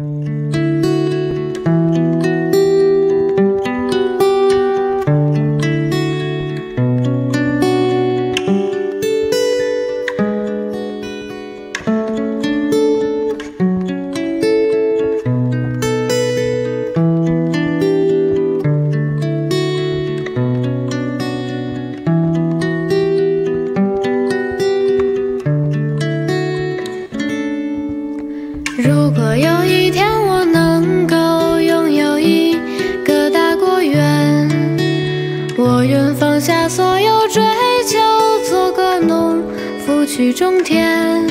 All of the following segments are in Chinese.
Música 如果有一天我能够拥有一个大果园，我愿放下所有追求，做个农夫去种田。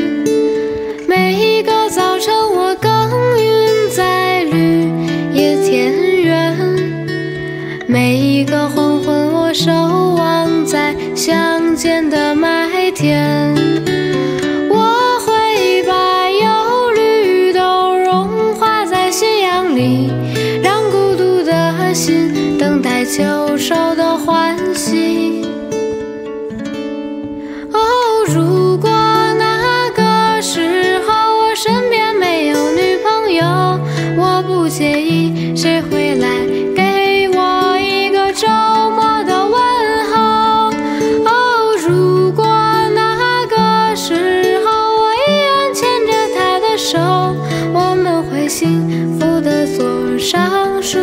每一个早晨我耕耘在绿野田园，每一个黄昏我守望在乡间的麦田。秋收的欢喜。哦，如果那个时候我身边没有女朋友，我不介意谁会来给我一个周末的问候。哦，如果那个时候我依然牵着她的手，我们会幸福的坐上树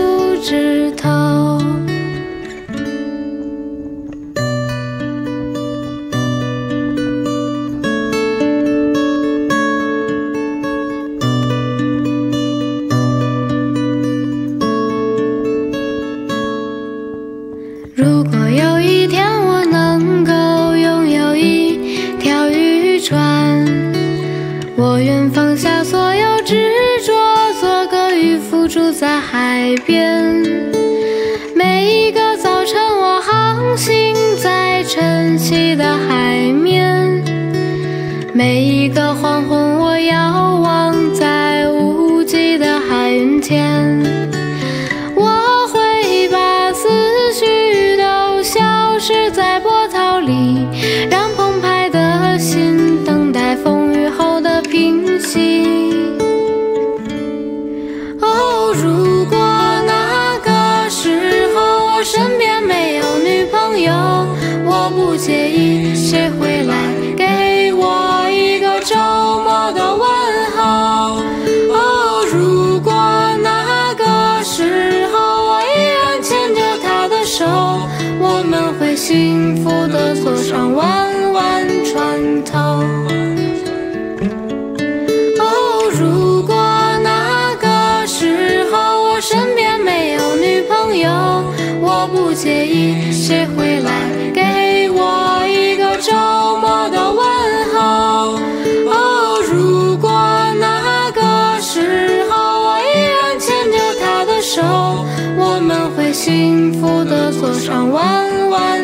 在海边。我们会幸福的坐上弯弯船头哦，如果那个时候我身边没有女朋友，我不介意谁会来给我一个周末的吻。的锁上弯弯。